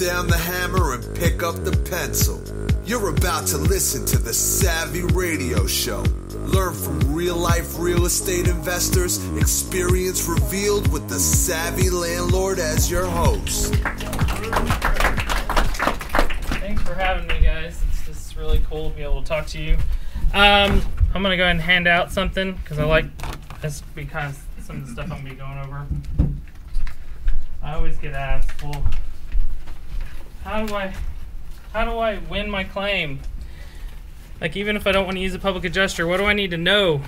down the hammer and pick up the pencil. You're about to listen to the Savvy Radio Show. Learn from real life real estate investors, experience revealed with the Savvy Landlord as your host. Thanks for having me, guys. It's just really cool to be able to talk to you. Um, I'm gonna go ahead and hand out something because I like this because some of the stuff I'm gonna be going over. I always get asked, well, how do I, how do I win my claim? Like even if I don't want to use a public adjuster, what do I need to know?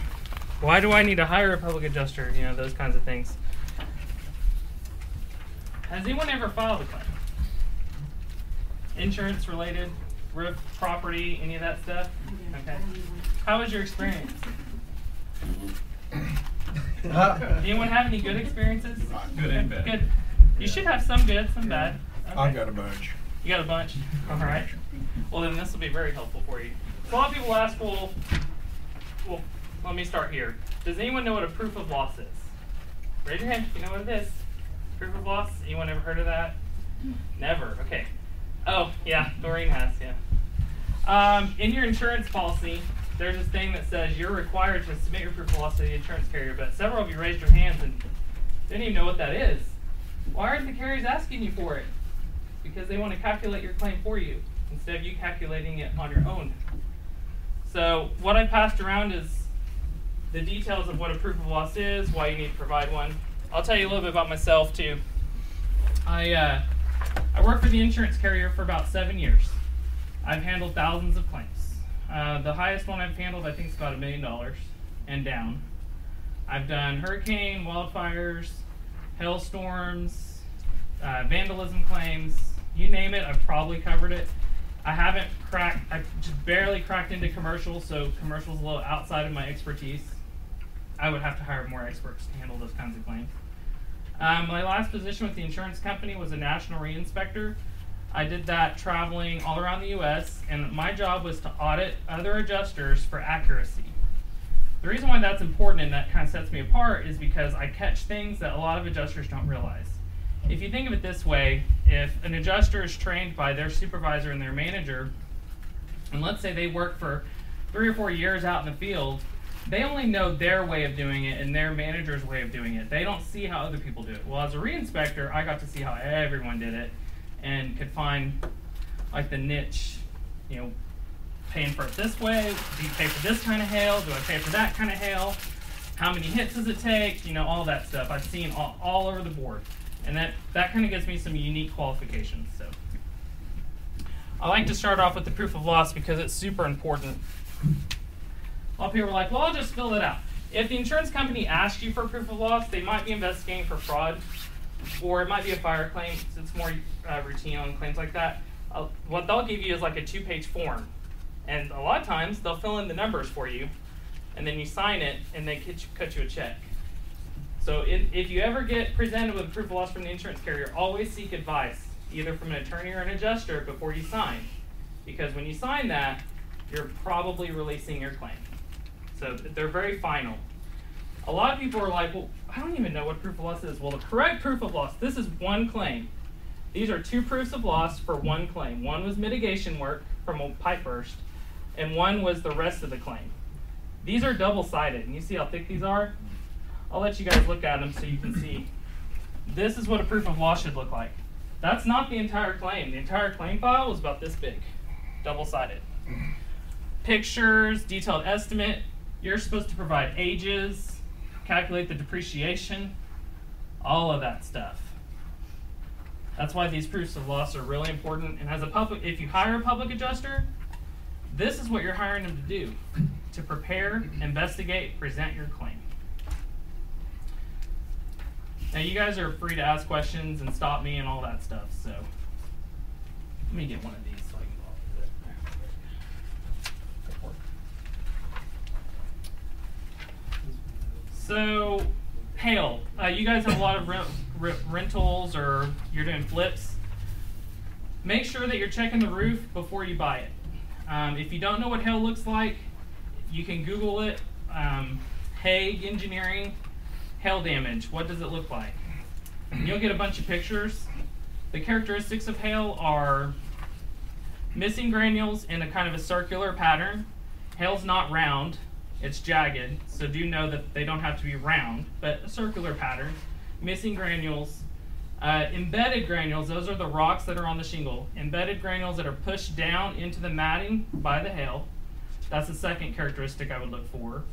Why do I need to hire a public adjuster? You know those kinds of things. Has anyone ever filed a claim? Insurance related, roof, property, any of that stuff? Okay. How was your experience? Anyone have any good experiences? Good and bad. Good. You should have some good, some bad. I've got a bunch. You got a bunch? All right. Well, then this will be very helpful for you. So a lot of people ask, well, well, let me start here. Does anyone know what a proof of loss is? Raise your hand if you know what it is. Proof of loss? Anyone ever heard of that? Never. Okay. Oh, yeah, Doreen has, yeah. Um, in your insurance policy, there's this thing that says you're required to submit your proof of loss to the insurance carrier, but several of you raised your hands and didn't even know what that is. Why aren't the carriers asking you for it? Because they want to calculate your claim for you instead of you calculating it on your own. So what I passed around is the details of what a proof of loss is, why you need to provide one. I'll tell you a little bit about myself too. I uh, I worked for the insurance carrier for about seven years. I've handled thousands of claims. Uh, the highest one I've handled, I think, is about a million dollars and down. I've done hurricane, wildfires, hailstorms, uh, vandalism claims, you name it, I've probably covered it. I haven't cracked, I've just barely cracked into commercial, so commercial's a little outside of my expertise. I would have to hire more experts to handle those kinds of claims. Um, my last position with the insurance company was a national re-inspector. I did that traveling all around the U.S., and my job was to audit other adjusters for accuracy. The reason why that's important and that kind of sets me apart is because I catch things that a lot of adjusters don't realize. If you think of it this way, if an adjuster is trained by their supervisor and their manager, and let's say they work for three or four years out in the field, they only know their way of doing it and their manager's way of doing it. They don't see how other people do it. Well, as a re-inspector, I got to see how everyone did it and could find like the niche, you know, paying for it this way, do you pay for this kind of hail, do I pay for that kind of hail, how many hits does it take, you know, all that stuff. I've seen all, all over the board. And that, that kind of gives me some unique qualifications. So I like to start off with the proof of loss because it's super important. A lot of people are like, well, I'll just fill it out. If the insurance company asks you for proof of loss, they might be investigating for fraud, or it might be a fire claim. So it's more uh, routine on claims like that. Uh, what they'll give you is like a two-page form, and a lot of times they'll fill in the numbers for you, and then you sign it, and they cut you, cut you a check. So if, if you ever get presented with proof of loss from the insurance carrier, always seek advice, either from an attorney or an adjuster, before you sign. Because when you sign that, you're probably releasing your claim. So they're very final. A lot of people are like, well, I don't even know what proof of loss is. Well, the correct proof of loss, this is one claim. These are two proofs of loss for one claim. One was mitigation work from a pipe burst, and one was the rest of the claim. These are double-sided, and you see how thick these are? I'll let you guys look at them so you can see. This is what a proof of loss should look like. That's not the entire claim. The entire claim file is about this big, double-sided. Pictures, detailed estimate. You're supposed to provide ages, calculate the depreciation, all of that stuff. That's why these proofs of loss are really important. And as a public, if you hire a public adjuster, this is what you're hiring them to do: to prepare, investigate, present your claim. Now, you guys are free to ask questions and stop me and all that stuff. So, let me get one of these so I can. So, hail. Uh, you guys have a lot of rent, re- rentals or you're doing flips. Make sure that you're checking the roof before you buy it. Um, if you don't know what hail looks like, you can Google it. Um, Haag Engineering, hail damage. What does it look like? You'll get a bunch of pictures. the characteristics of hail are missing granules in a kind of a circular pattern. Hail's not round, it's jagged, so do know that they don't have to be round, but a circular pattern. Missing granules. Uh, embedded granules, those are the rocks that are on the shingle. Embedded granules that are pushed down into the matting by the hail. That's the second characteristic I would look for.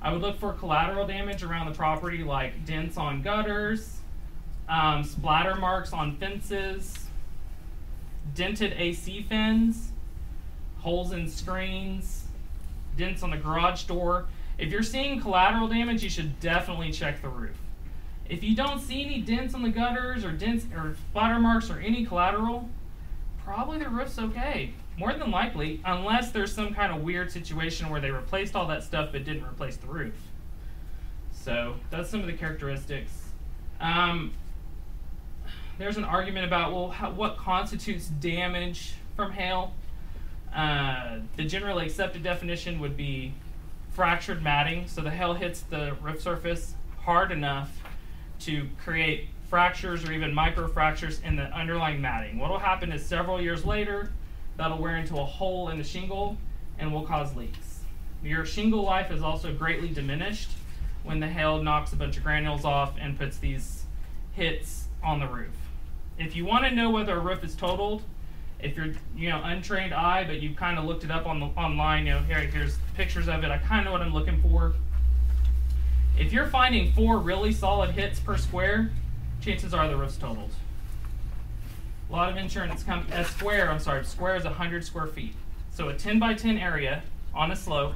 I would look for collateral damage around the property like dents on gutters, um, splatter marks on fences, dented AC fins, holes in screens, dents on the garage door. If you're seeing collateral damage, you should definitely check the roof. If you don't see any dents on the gutters or dents or splatter marks or any collateral, probably the roof's okay. More than likely, unless there's some kind of weird situation where they replaced all that stuff but didn't replace the roof. So that's some of the characteristics. Um, there's an argument about well, how, what constitutes damage from hail. Uh, the generally accepted definition would be fractured matting. So the hail hits the roof surface hard enough to create fractures or even microfractures in the underlying matting. What will happen is several years later, that'll wear into a hole in the shingle and will cause leaks. Your shingle life is also greatly diminished when the hail knocks a bunch of granules off and puts these hits on the roof. If you want to know whether a roof is totaled, if you're you know untrained eye, but you've kind of looked it up on the online, you know here here's pictures of it. I kind of know what I'm looking for. If you're finding four really solid hits per square, chances are the roof's totaled. A lot of insurance come a square. I'm sorry, square is 100 square feet. So a 10 by 10 area on a slope.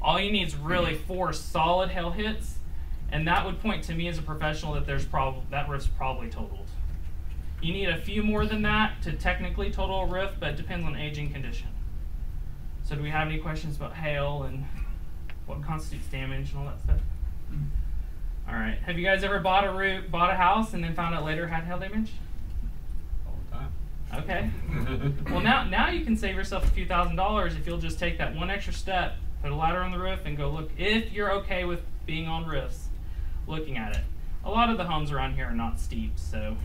All you need is really four solid hail hits, and that would point to me as a professional that there's probably that roof's probably totaled. You need a few more than that to technically total a roof, but it depends on aging condition. So do we have any questions about hail and what constitutes damage and all that stuff? Mm-hmm. All right. Have you guys ever bought a roof, bought a house and then found out later had hail damage? All the time. Okay. well, now now you can save yourself a few thousand dollars if you'll just take that one extra step, put a ladder on the roof, and go look. If you're okay with being on roofs, looking at it. A lot of the homes around here are not steep, so.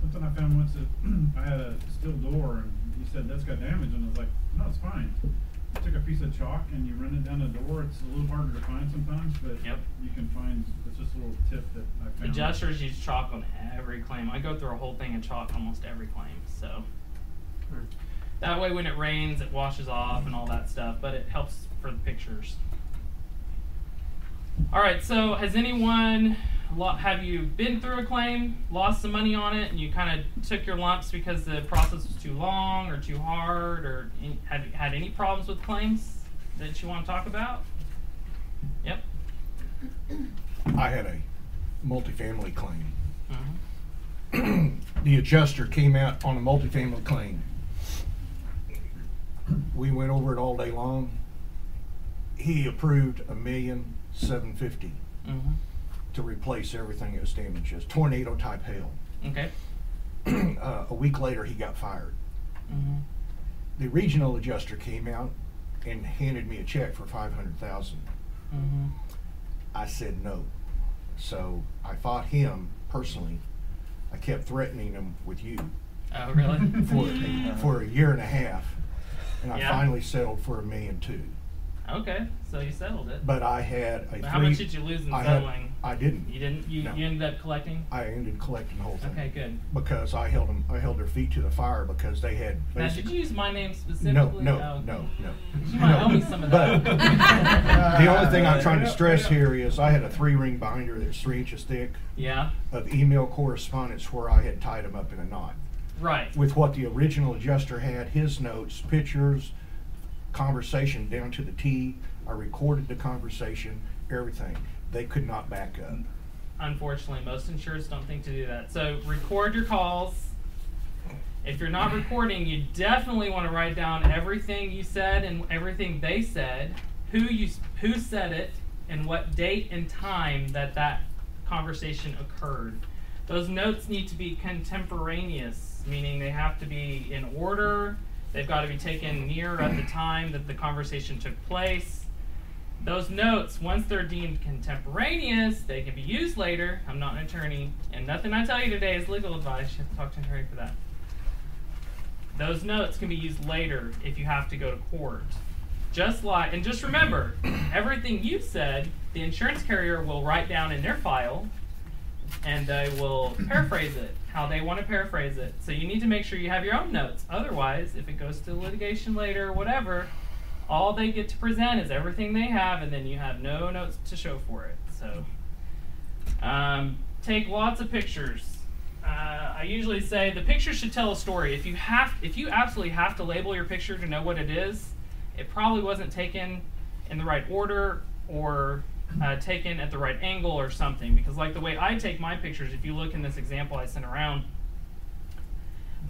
Something I found once that I had a steel door and you said that's got damage and I was like, no, it's fine. You took a piece of chalk and you run it down the door. It's a little harder to find sometimes, but Yep. you can find. It's just a little tip that I found. Adjusters use chalk on every claim. I go through a whole thing of chalk almost every claim, so. That way, when it rains, it washes off and all that stuff, but it helps for the pictures. All right, so has anyone, have you been through a claim, lost some money on it, and you kind of took your lumps because the process was too long or too hard, or any, have you had any problems with claims that you want to talk about? Yep. I had a multifamily claim. Mhm. The adjuster came out on a multifamily claim. We went over it all day long. He approved a million seven fifty Mhm. To replace everything that was damaged, It's tornado type hail. Okay. Uh, a week later, he got fired. Mm-hmm. The regional adjuster came out and handed me a check for five hundred thousand. Mm-hmm. I said no. So I fought him personally. I kept threatening him with you Oh, really? for for a year and a half, and I Yeah. finally settled for a million two. Okay, so you settled it. But I had a. How three- much did you lose in I had- settling? I didn't. You didn't. You, No. you ended up collecting. I ended collecting the whole thing. Okay, good. Because I held them. I held their feet to the fire because they had. Now, did basically- you use my name specifically? No, no, Oh. no, no. You might No. owe me some of But that. the only thing I'm trying to stress here is I had a three ring binder that's three inches thick Yeah. of email correspondence where I had tied them up in a knot. Right. with what the original adjuster had, his notes, pictures, conversation down to the T. I recorded the conversation, everything. They could not back up. Unfortunately, most insurers don't think to do that. So record your calls. If you're not recording, you definitely want to write down everything you said and everything they said, who you who said it, and what date and time that that conversation occurred. Those notes need to be contemporaneous, meaning they have to be in order. They've got to be taken near at the time that the conversation took place. Those notes, once they're deemed contemporaneous, they can be used later. I'm not an attorney, and nothing I tell you today is legal advice. You have to talk to an attorney for that. Those notes can be used later if you have to go to court. Just like, and just remember, everything you said, the insurance carrier will write down in their file, and they will paraphrase it how they want to paraphrase it. So you need to make sure you have your own notes. Otherwise, if it goes to litigation later or whatever, all they get to present is everything they have, and then you have no notes to show for it. So um, take lots of pictures. Uh, I usually say the picture should tell a story. If you have, if you absolutely have to label your picture to know what it is, it probably wasn't taken in the right order or uh, taken at the right angle or something. Because like the way I take my pictures, if you look in this example I sent around,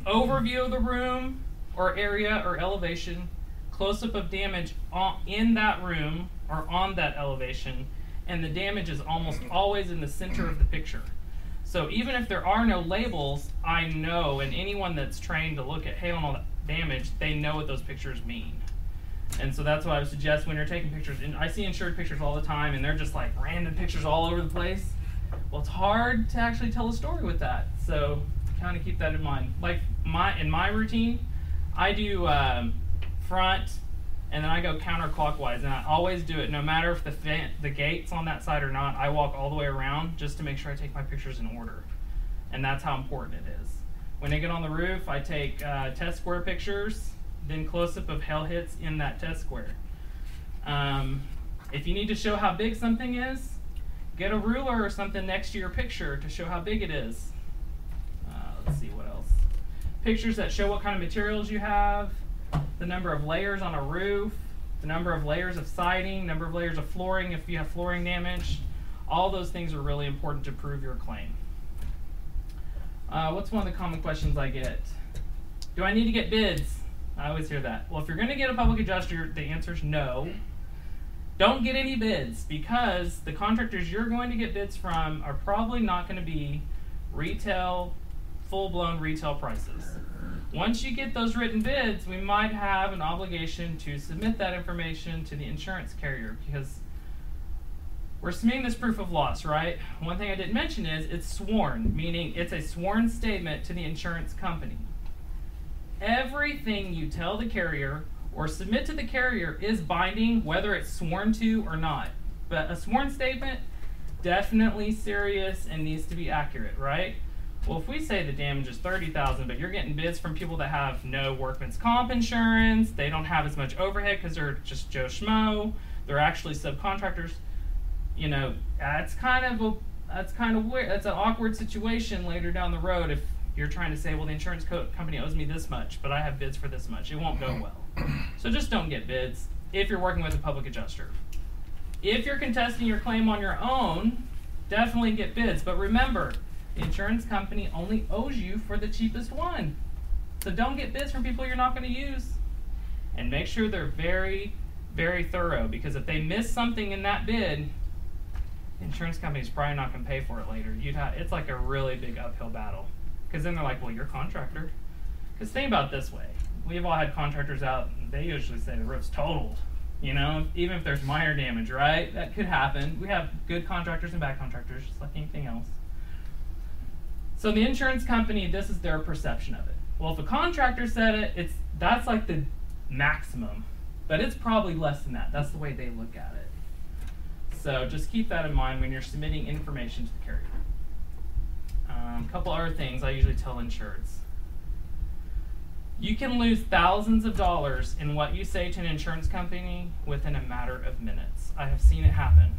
overview of the room or area or elevation, close-up of damage on, in that room or on that elevation, and the damage is almost always in the center of the picture. So even if there are no labels, I know, and anyone that's trained to look at hail and all that damage, they know what those pictures mean. And so that's why I would suggest when you're taking pictures, and I see insured pictures all the time, and they're just like random pictures all over the place. Well, it's hard to actually tell a story with that. So kind of keep that in mind. Like my in my routine, I do um, front, and then I go counterclockwise, and I always do it no matter if the the gate's on that side or not. I walk all the way around just to make sure I take my pictures in order, and that's how important it is. When they get on the roof, I take uh, test square pictures then close-up of hail hits in that test square. Um, if you need to show how big something is, get a ruler or something next to your picture to show how big it is. Uh, let's see what else. Pictures that show what kind of materials you have, the number of layers on a roof, the number of layers of siding, number of layers of flooring if you have flooring damage. All those things are really important to prove your claim. Uh, what's one of the common questions I get? Do I need to get bids? I always hear that. Well, if you're going to get a public adjuster, the answer is no. Don't get any bids because the contractors you're going to get bids from are probably not going to be retail, full blown retail prices. Once you get those written bids, we might have an obligation to submit that information to the insurance carrier because we're submitting this proof of loss, right? One thing I didn't mention is it's sworn, meaning it's a sworn statement to the insurance company everything you tell the carrier or submit to the carrier is binding, whether it's sworn to or not. But a sworn statement, definitely serious and needs to be accurate, right? Well, if we say the damage is 30,000, but you're getting bids from people that have no workman's comp insurance, they don't have as much overhead because they're just Joe Schmo, they're actually subcontractors, you know, that's kind of a that's kind of weird. That's an awkward situation later down the road if you're trying to say, well, the insurance co- company owes me this much, but I have bids for this much. It won't go well. So just don't get bids if you're working with a public adjuster. If you're contesting your claim on your own, definitely get bids. But remember, the insurance company only owes you for the cheapest one. So don't get bids from people you're not going to use. And make sure they're very, very thorough because if they miss something in that bid, the insurance company's probably not going to pay for it later. You'd have, it's like a really big uphill battle. Because then they're like, well, you're a contractor. Because think about this way. We've all had contractors out, and they usually say the roof's totaled. You know, even if there's minor damage, right? That could happen. We have good contractors and bad contractors, just like anything else. So the insurance company, this is their perception of it. Well, if a contractor said it, it's that's like the maximum, but it's probably less than that. That's the way they look at it. So just keep that in mind when you're submitting information to the carrier. A um, couple other things I usually tell insureds. You can lose thousands of dollars in what you say to an insurance company within a matter of minutes. I have seen it happen.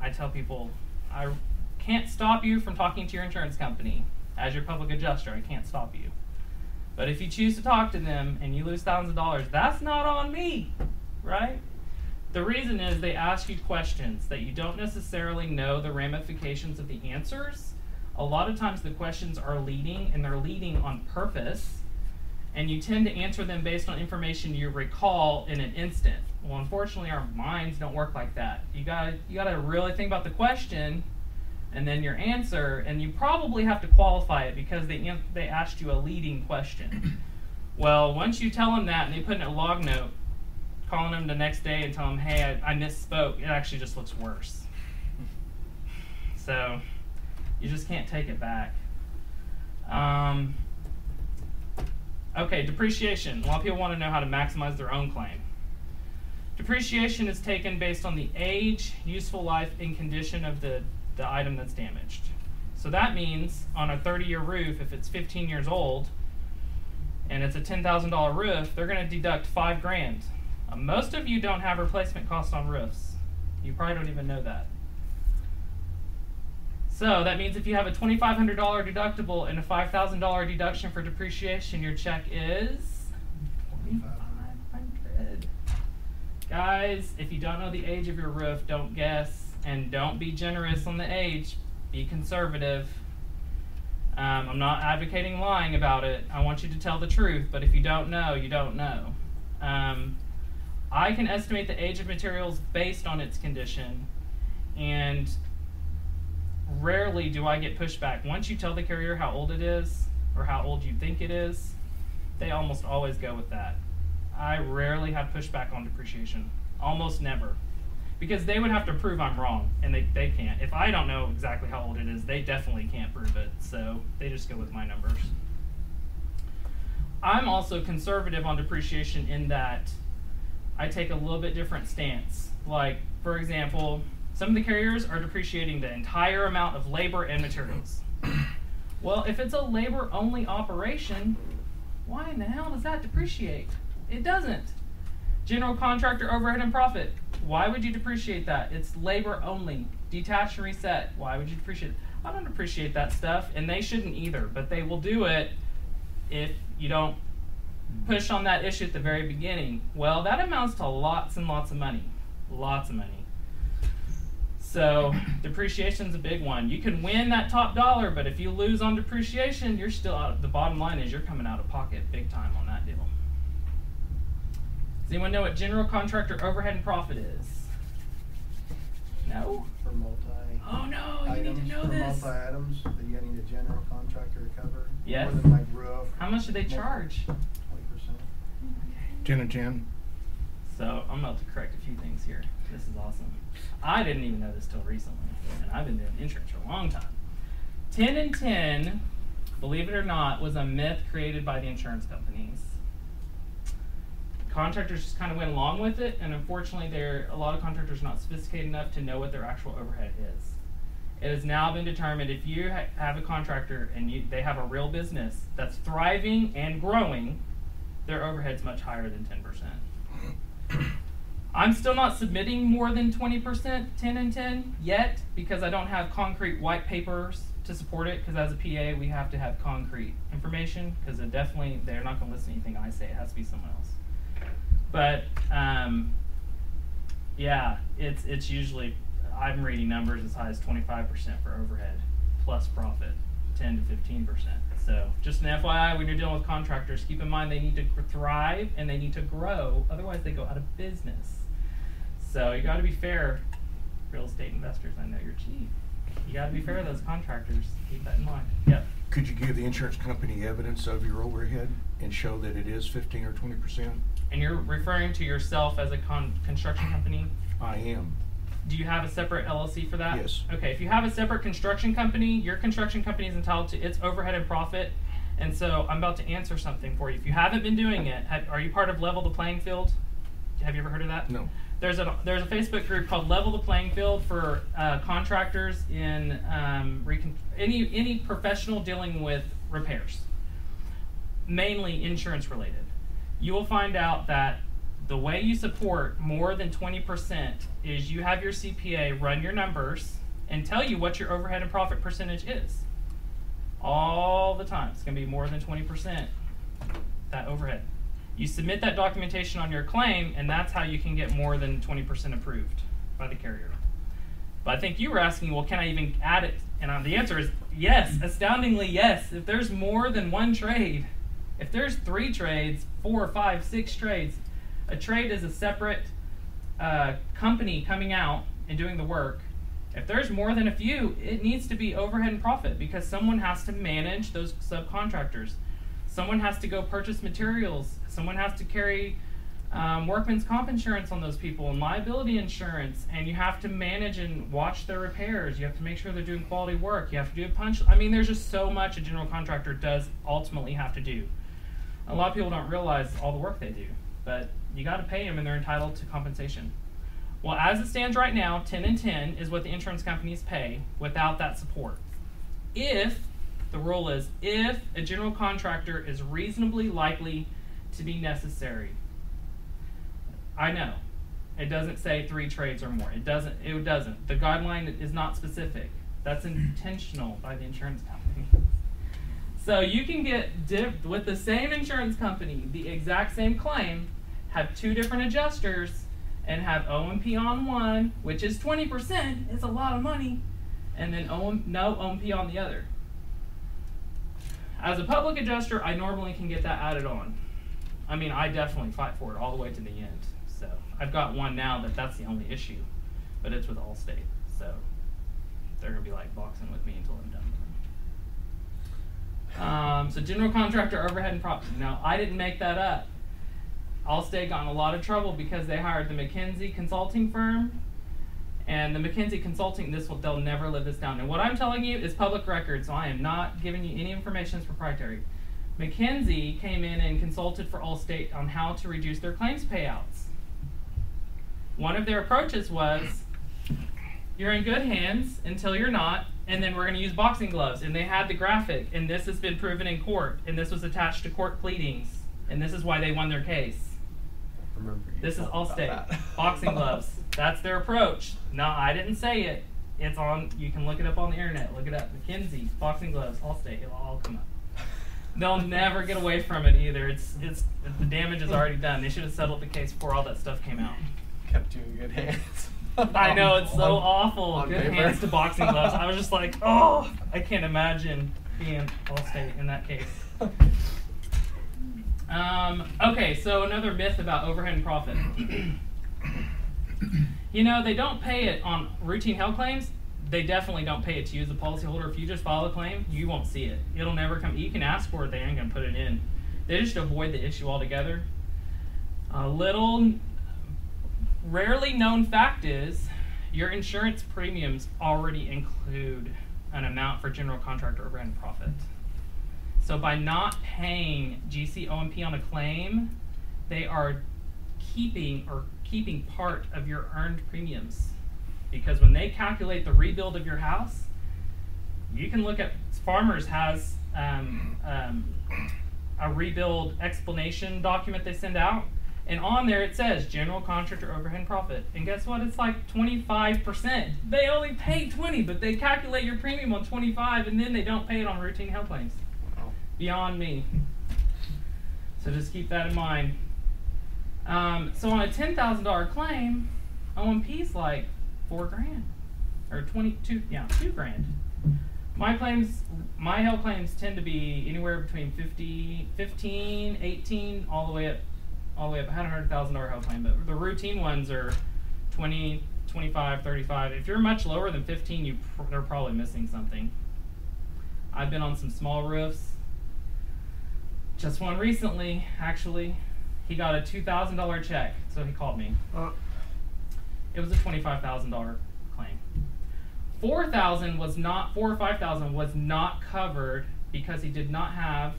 I tell people, I can't stop you from talking to your insurance company. As your public adjuster, I can't stop you. But if you choose to talk to them and you lose thousands of dollars, that's not on me, right? The reason is they ask you questions that you don't necessarily know the ramifications of the answers a lot of times the questions are leading and they're leading on purpose and you tend to answer them based on information you recall in an instant. Well unfortunately our minds don't work like that. You got you got to really think about the question and then your answer and you probably have to qualify it because they they asked you a leading question. Well once you tell them that and they put in a log note calling them the next day and telling them, hey, I, I misspoke, it actually just looks worse. So you just can't take it back. Um, okay, depreciation. A lot of people want to know how to maximize their own claim. Depreciation is taken based on the age, useful life, and condition of the, the item that's damaged. So that means on a 30 year roof, if it's 15 years old and it's a $10,000 roof, they're going to deduct five grand. Uh, most of you don't have replacement cost on roofs. You probably don't even know that. So that means if you have a $2,500 deductible and a $5,000 deduction for depreciation, your check is 2,500. Guys, if you don't know the age of your roof, don't guess and don't be generous on the age. Be conservative. Um, I'm not advocating lying about it. I want you to tell the truth, but if you don't know, you don't know. Um, I can estimate the age of materials based on its condition, and rarely do I get pushback. Once you tell the carrier how old it is or how old you think it is, they almost always go with that. I rarely have pushback on depreciation. Almost never. Because they would have to prove I'm wrong, and they, they can't. If I don't know exactly how old it is, they definitely can't prove it. So they just go with my numbers. I'm also conservative on depreciation in that I take a little bit different stance. Like, for example, some of the carriers are depreciating the entire amount of labor and materials. Well, if it's a labor only operation, why in the hell does that depreciate? It doesn't. General contractor overhead and profit. Why would you depreciate that? It's labor only. Detach and reset. Why would you depreciate it? I don't appreciate that stuff, and they shouldn't either, but they will do it if you don't push on that issue at the very beginning. Well, that amounts to lots and lots of money. Lots of money. So depreciation's a big one. You can win that top dollar, but if you lose on depreciation, you're still out. The bottom line is you're coming out of pocket big time on that deal. Does anyone know what general contractor overhead and profit is? No? For multi. Oh no, you items, need to know for this. multi items that you need a general contractor to cover. Yes. More than like roof. How much do they charge? Twenty percent. Ten and ten. So I'm about to correct a few things here. This is awesome. I didn't even know this till recently, and I've been doing insurance for a long time. 10 and 10, believe it or not, was a myth created by the insurance companies. Contractors just kind of went along with it, and unfortunately, there are a lot of contractors are not sophisticated enough to know what their actual overhead is. It has now been determined if you ha- have a contractor and you, they have a real business that's thriving and growing, their overhead's much higher than 10%. I'm still not submitting more than 20% 10 and 10 yet because I don't have concrete white papers to support it because as a PA we have to have concrete information because it definitely they're not going to listen to anything I say it has to be someone else. But um, yeah, it's it's usually I'm reading numbers as high as 25% for overhead plus profit 10 to 15%. So just an FYI when you're dealing with contractors keep in mind they need to thrive and they need to grow otherwise they go out of business. So you got to be fair, real estate investors. I know you're cheap. You got to be fair to those contractors. Keep that in mind. Yep. Could you give the insurance company evidence of your overhead and show that it is fifteen or twenty percent? And you're referring to yourself as a con- construction company. I am. Do you have a separate LLC for that? Yes. Okay. If you have a separate construction company, your construction company is entitled to its overhead and profit. And so I'm about to answer something for you. If you haven't been doing it, have, are you part of Level the Playing Field? Have you ever heard of that? No. There's a there's a Facebook group called Level the Playing Field for uh, contractors in um, any any professional dealing with repairs, mainly insurance related. You will find out that the way you support more than 20% is you have your CPA run your numbers and tell you what your overhead and profit percentage is. All the time, it's going to be more than 20% that overhead. You submit that documentation on your claim, and that's how you can get more than 20% approved by the carrier. But I think you were asking, well, can I even add it? And uh, the answer is yes, astoundingly yes. If there's more than one trade, if there's three trades, four, five, six trades, a trade is a separate uh, company coming out and doing the work. If there's more than a few, it needs to be overhead and profit because someone has to manage those subcontractors. Someone has to go purchase materials. Someone has to carry um, workman's comp insurance on those people and liability insurance. And you have to manage and watch their repairs. You have to make sure they're doing quality work. You have to do a punch i mean there's just so much a general contractor does ultimately have to do. A lot of people don't realize all the work they do but you got to pay them and they're entitled to compensation. Well as it stands right now 10 and 10 is what the insurance companies pay without that support. If the rule is if a general contractor is reasonably likely to be necessary I know. It doesn't say three trades or more. It doesn't. It doesn't. The guideline is not specific. That's intentional by the insurance company. So you can get diff- with the same insurance company the exact same claim, have two different adjusters, and have O&P on one, which is twenty percent. It's a lot of money, and then O- no O&P on the other. As a public adjuster, I normally can get that added on. I mean, I definitely fight for it all the way to the end. So I've got one now that that's the only issue, but it's with Allstate. So they're gonna be like boxing with me until I'm done. Um, so general contractor overhead and property. Now I didn't make that up. Allstate got in a lot of trouble because they hired the McKinsey consulting firm. And the McKinsey consulting, this will they'll never live this down. And what I'm telling you is public record, so I am not giving you any information that's proprietary. McKinsey came in and consulted for Allstate on how to reduce their claims payouts. One of their approaches was you're in good hands until you're not, and then we're going to use boxing gloves. And they had the graphic, and this has been proven in court, and this was attached to court pleadings, and this is why they won their case. Remember This is Allstate. Boxing gloves. That's their approach. No, I didn't say it. It's on. You can look it up on the internet. Look it up. McKinsey boxing gloves. Allstate. It'll all come up. They'll never get away from it either. It's it's the damage is already done. They should have settled the case before all that stuff came out. Kept you in good hands. I know it's so On- awful. on Good paper. hands to boxing gloves. I was just like, oh, I can't imagine being Allstate in that case. Um, okay, so another myth about overhead and profit. you know, they don't pay it on routine health claims. They definitely don't pay it to you as a policyholder. If you just file a claim, you won't see it. It'll never come. You can ask for it. They ain't gonna put it in. They just avoid the issue altogether. A little rarely known fact is your insurance premiums already include an amount for general contractor and profit. So by not paying GC O&P on a claim, they are keeping or keeping part of your earned premiums. Because when they calculate the rebuild of your house, you can look at Farmers has um, um, a rebuild explanation document they send out, and on there it says general contractor overhead profit. And guess what? It's like 25%. They only pay 20, but they calculate your premium on 25, and then they don't pay it on routine health claims beyond me. So just keep that in mind. Um, so on a ten thousand dollar claim, O&P's like four grand or twenty two, yeah, two grand. My claims, my health claims tend to be anywhere between 50, 15, 18, all the way up, all the way up. I had a hundred thousand dollar health claim, but the routine ones are 20, 25, 35. If you're much lower than 15, you pr- they're probably missing something. I've been on some small roofs. Just one recently, actually. He got a two thousand dollar check, so he called me. Uh. It was a twenty five thousand dollar claim. Four thousand was not four or five thousand was not covered because he did not have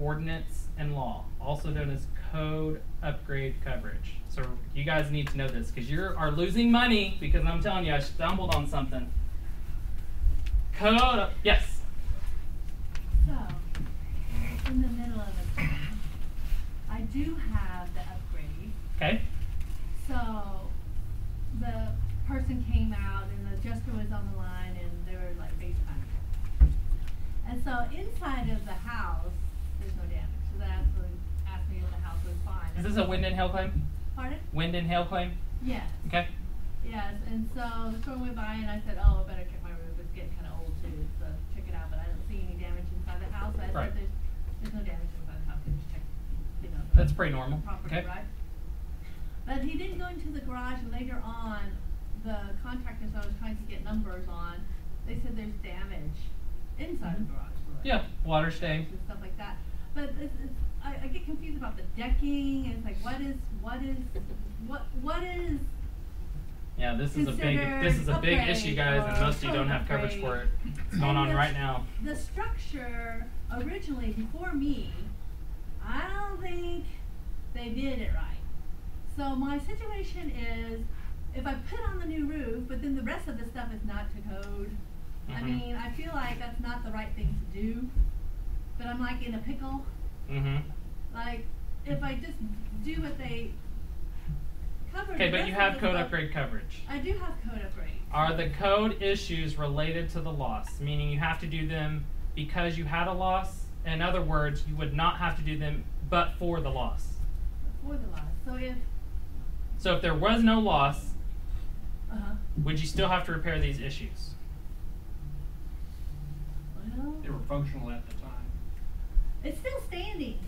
ordinance and law, also known as code upgrade coverage. So you guys need to know this because you are losing money because I'm telling you I stumbled on something. Code up, yes. So, in the middle of it, I do have the upgrade. Okay. So, the person came out and the adjuster was on the line and they were like FaceTime. And so inside of the house, there's no damage. So they actually asked me if the house was fine. Is this a wind and hail claim? Pardon? Wind and hail claim? Yes. Okay. Yes, and so the storm went by and I said, oh, I better check my roof, it's getting kinda old too, so check it out, but I don't see any damage inside the house, I Right. said, there's, there's no damage inside the house, just check, you know. the That's pretty normal. Property, Okay. right? But he didn't go into the garage, and later on, the contractors I was trying to get numbers on, they said there's damage inside the mm-hmm. garage. door. Yeah, water stay. And stuff like that. but it's, it's, I, I get confused about the decking, and it's like, what is, what is, what, what is, Yeah, this is a big this is a big issue, guys, and most of you don't have coverage for it. It's going on right now. The structure originally before me, I don't think they did it right. So my situation is, if I put on the new roof, but then the rest of the stuff is not to code. I Mhm. mean, I feel like that's not the right thing to do. But I'm like in a pickle. Mm-hmm. Like, if I just do what they covered. Okay, but you have code upgrade coverage. I do have code upgrade. Are the code issues related to the loss? Meaning you have to do them because you had a loss? In other words, you would not have to do them but for the loss. For the loss. So if, So if there was no loss, uh-huh, would you still have to repair these issues? well, They were functional at the time. it's still standing.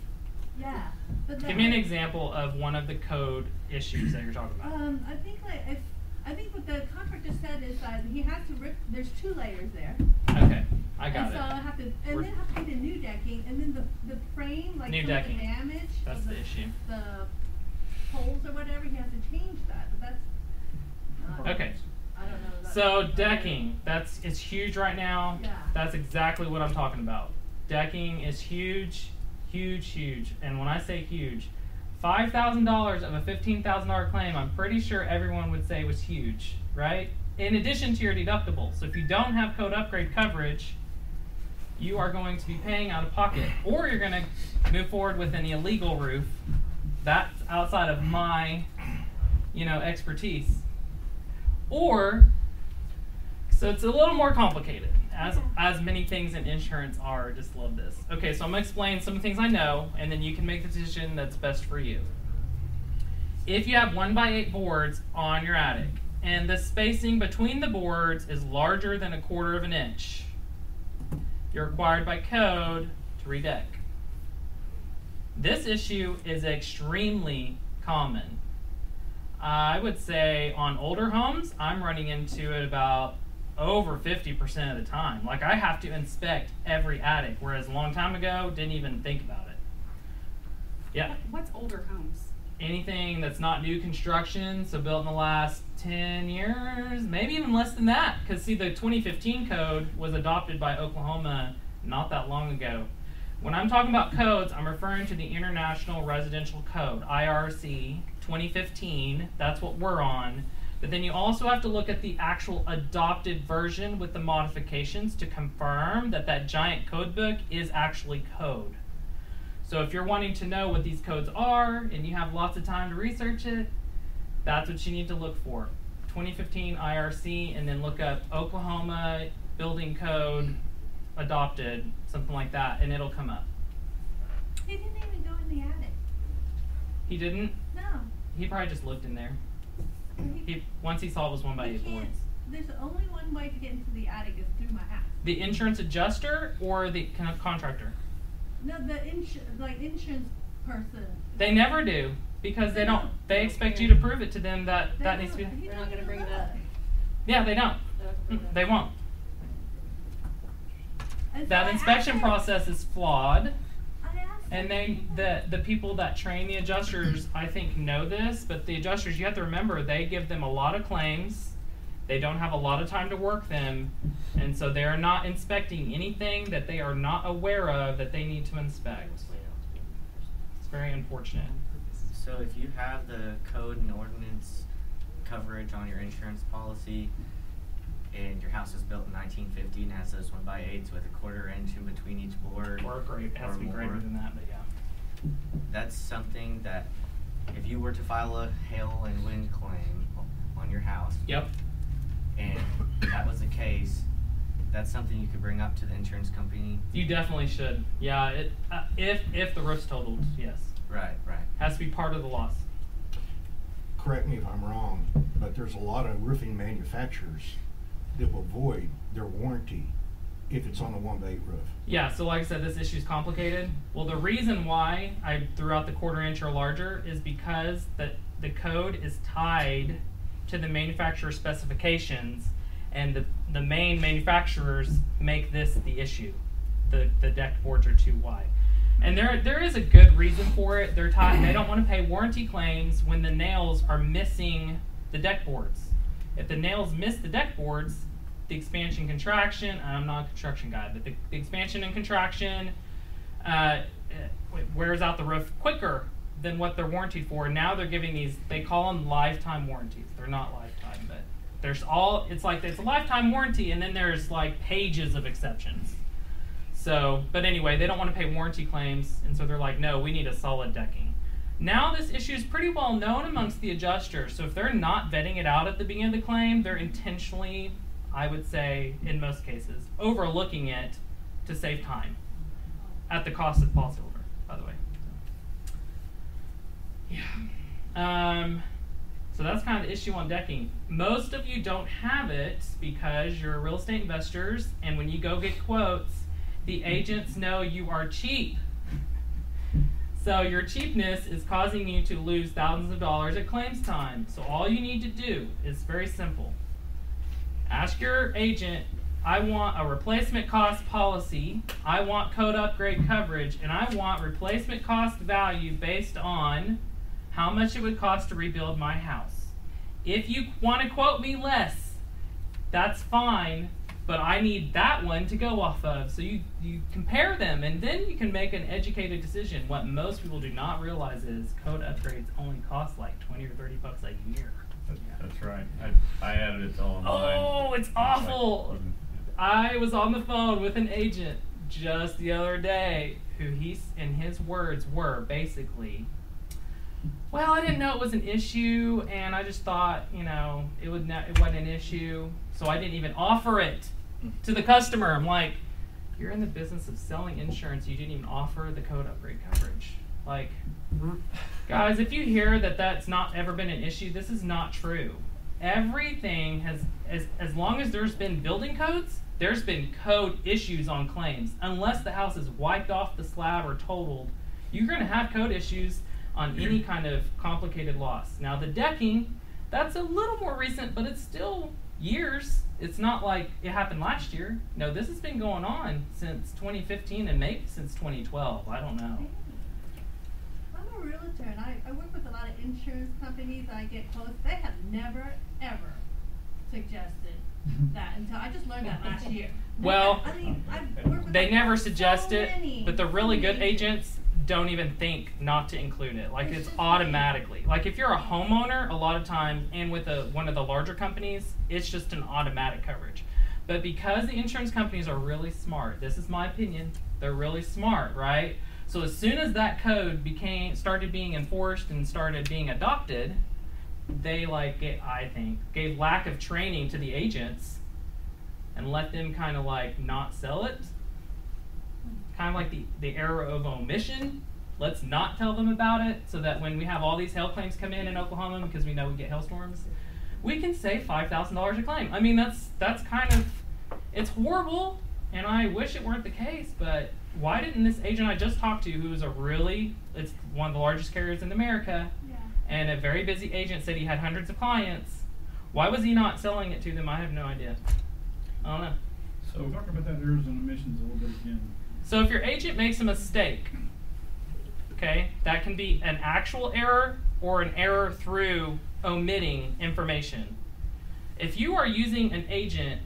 Yeah. But Give me an example of one of the code issues that you're talking about. Um, I think like if, I think what the contractor said is that he has to rip, there's two layers there. Okay, I got And it. so I have to, and We're- then have to get a new decking, and then the, the frame, like New decking. the damage. That's of the issue. The poles or whatever, he has to change that, but that's. not- Okay. I don't know. So decking, that's it's huge right now. Yeah. That's exactly what I'm talking about. Decking is huge, huge, huge. And when I say huge, five thousand dollars of a fifteen thousand dollar claim, I'm pretty sure everyone would say was huge, right? In addition to your deductible. So if you don't have code upgrade coverage, you are going to be paying out of pocket. Or you're gonna move forward with an illegal roof. That's outside of my, you know, expertise. Or so it's a little more complicated, as as many things in insurance are. Just love this. Okay, so I'm gonna explain some things I know, and then you can make the decision that's best for you. If you have one by eight boards on your attic, and the spacing between the boards is larger than a quarter of an inch, you're required by code to redeck. This issue is extremely common. I would say on older homes, I'm running into it about over 50% of the time. Like I have to inspect every attic, whereas a long time ago, didn't even think about it. Yeah, What's older homes? anything that's not new construction, so built in the last 10 years, maybe even less than that. Because, see, the 2015 code was adopted by Oklahoma not that long ago. When I'm talking about codes, I'm referring to the International Residential Code, IRC 2015. That's what we're on. But then you also have to look at the actual adopted version with the modifications to confirm that that giant code book is actually code. So if you're wanting to know what these codes are and you have lots of time to research it, that's what you need to look for. 2015 IRC and then look up Oklahoma building code adopted, something like that, and it'll come up. He didn't even go in the attic. He didn't. No. He probably just looked in there. He, He once he saw it was one by eight boards. there's only one way to get into the attic is through my house. The insurance adjuster or the con- contractor? No, the insu- like insurance person. They never do because they don't. They expect you to prove it to them that They that needs to be. They're not gonna bring it up. Yeah, they don't. They're not gonna bring it up. They won't. So That inspection process is flawed. And they, the the people that train the adjusters, I think, know this. But the adjusters, you have to remember, they give them a lot of claims. They don't have a lot of time to work them, and so they are not inspecting anything that they are not aware of that they need to inspect. It's very unfortunate. So if you have the code and ordinance coverage on your insurance policy, and your house was built in 1950 and has those one by eights with a quarter inch in between each board, Or great, it has or to be greater more, than that, but yeah. that's something that if you were to file a hail and wind claim on your house, Yep. and that was the case, that's something you could bring up to the insurance company. You definitely should. Yeah. It uh, if if the roof's totaled, yes, Right, right. has to be part of the loss. correct me if I'm wrong, but there's a lot of roofing manufacturers that will void their warranty if it's on a one bay roof. Yeah, so like I said, this issue is complicated. Well, the reason why I threw out the quarter inch or larger is because the, the code is tied to the manufacturer specifications, and the, the main manufacturers make this the issue. The, the deck boards are too wide. And there there is a good reason for it. They're tied, they don't want to pay warranty claims when the nails are missing the deck boards. If the nails miss the deck boards, the expansion contraction, I'm not a construction guy, but the, the expansion and contraction uh, uh, wears out the roof quicker than what they're warranted for. Now they're giving these, they call them lifetime warranties. They're not lifetime, but there's all, it's like it's a lifetime warranty, and then there's like pages of exceptions. So, but anyway, they don't want to pay warranty claims, and so they're like, no, we need a solid decking. Now, this issue is pretty well known amongst the adjusters, so if they're not vetting it out at the beginning of the claim, they're intentionally, I would say, in most cases, overlooking it to save time at the cost of the policyholder, by the way. Yeah. Um, so that's kind of the issue on decking. Most of you don't have it because you're real estate investors, and when you go get quotes, the agents know you are cheap. So your cheapness is causing you to lose thousands of dollars at claims time. So all you need to do is very simple. Ask your agent, I want a replacement cost policy, I want code upgrade coverage, and I want replacement cost value based on how much it would cost to rebuild my house. If you want to quote me less, that's fine, but I need that one to go off of. So you, you compare them and then you can make an educated decision. What most people do not realize is code upgrades only cost like 20 or 30 bucks a year. That- That's right. I, I added it to. Oh, it's awful. I was on the phone with an agent just the other day who he's and his words were basically well, I didn't know it was an issue, and I just thought, you know, it would it wasn't an issue, so I didn't even offer it to the customer. I'm like, you're in the business of selling insurance, you didn't even offer the code upgrade coverage. Like, guys, if you hear that that's not ever been an issue, this is not true. Everything has, as as long as there's been building codes, there's been code issues on claims. Unless the house is wiped off the slab or totaled, you're going to have code issues on any kind of complicated loss. Now, the decking, that's a little more recent, but it's still years. It's not like it happened last year. No, this has been going on since 2015 and maybe since 2012. I don't know. I'm a realtor and I, I work with a lot of insurance companies. I get quotes. They have never, ever suggested that until I just learned that last year. Well, I mean, I've worked with They never so suggest it, but the really good agents don't even think not to include it. Like It's automatically. Like if you're a homeowner, a lot of times, and with a, one of the larger companies, it's just an automatic coverage. But because the insurance companies are really smart, this is my opinion, they're really smart, right? So as soon as that code became started being enforced and started being adopted, they like ga- I think gave lack of training to the agents and let them kind of like not sell it kind of like the, the error of omission. Let's not tell them about it so that when we have all these hail claims come in in Oklahoma because we know we get hailstorms, we can save five thousand dollars a claim. I mean that's that's kind of it's horrible, and I wish it weren't the case. But why didn't this agent I just talked to, who is a really it's one of the largest carriers in America, Yeah. and a very busy agent said he had hundreds of clients. Why was he not selling it to them? I have no idea. I don't know. So we'll talk about that errors and omissions a little bit again. So if your agent makes a mistake, okay, that can be an actual error or an error through omitting information. If you are using an agent,